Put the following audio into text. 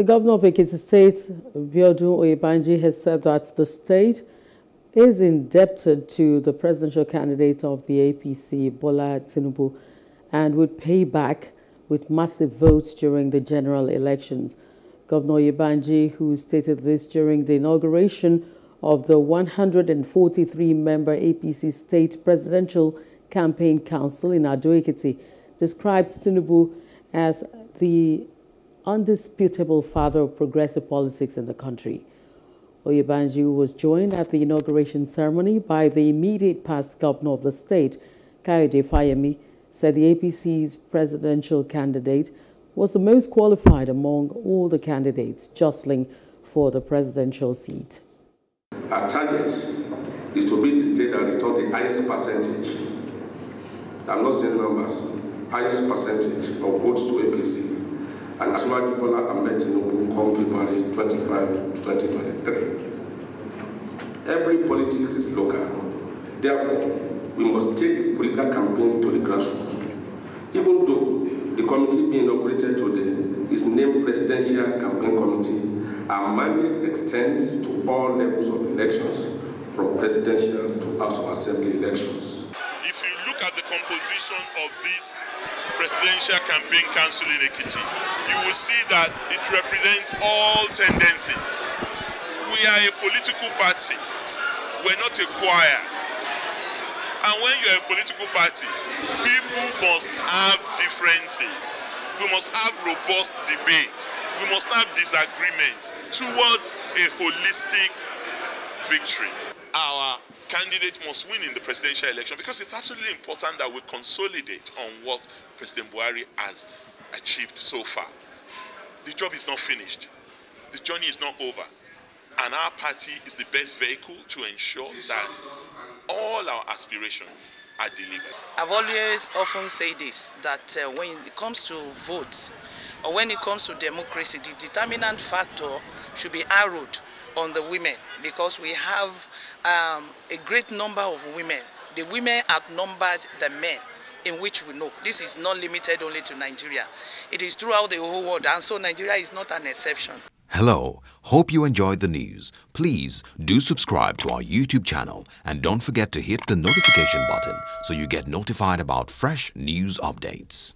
The governor of Ekiti State, Biodun Oyebanji, has said that the state is indebted to the presidential candidate of the APC, Bola Tinubu, and would pay back with massive votes during the general elections. Governor Oyebanji, who stated this during the inauguration of the 143-member APC State Presidential Campaign Council in Ado-Ekiti, described Tinubu as the undisputable father of progressive politics in the country. Oyebanji was joined at the inauguration ceremony by the immediate past governor of the state, Kayode Fayemi, said the APC's presidential candidate was the most qualified among all the candidates jostling for the presidential seat. Our target is to be the state that returns the highest percentage. I'm not saying numbers, highest percentage of votes to APC and Asiwaju Bola Ahmed Tinubu come February 25, 2023. Every politics is local. Therefore, we must take political campaign to the grassroots. Even though the committee being inaugurated today is named Presidential Campaign Committee, our mandate extends to all levels of elections, from presidential to House of Assembly elections. At the composition of this Presidential Campaign Council in Ekiti, you will see that it represents all tendencies. We are a political party. We're not a choir. And when you're a political party, people must have differences. We must have robust debates. We must have disagreements towards a holistic victory. Our candidate must win in the presidential election because it's absolutely important that we consolidate on what President Buhari has achieved so far. The job is not finished. The journey is not over. And our party is the best vehicle to ensure that all our aspirations are delivered. I've always often say this, that uh, when it comes to votes, or when it comes to democracy, the determinant factor should be arrowed on the women because we have um, a great number of women. The women outnumbered the men in which we know. This is not limited only to Nigeria. It is throughout the whole world and so Nigeria is not an exception. Hello, hope you enjoyed the news. Please do subscribe to our YouTube channel and don't forget to hit the notification button so you get notified about fresh news updates.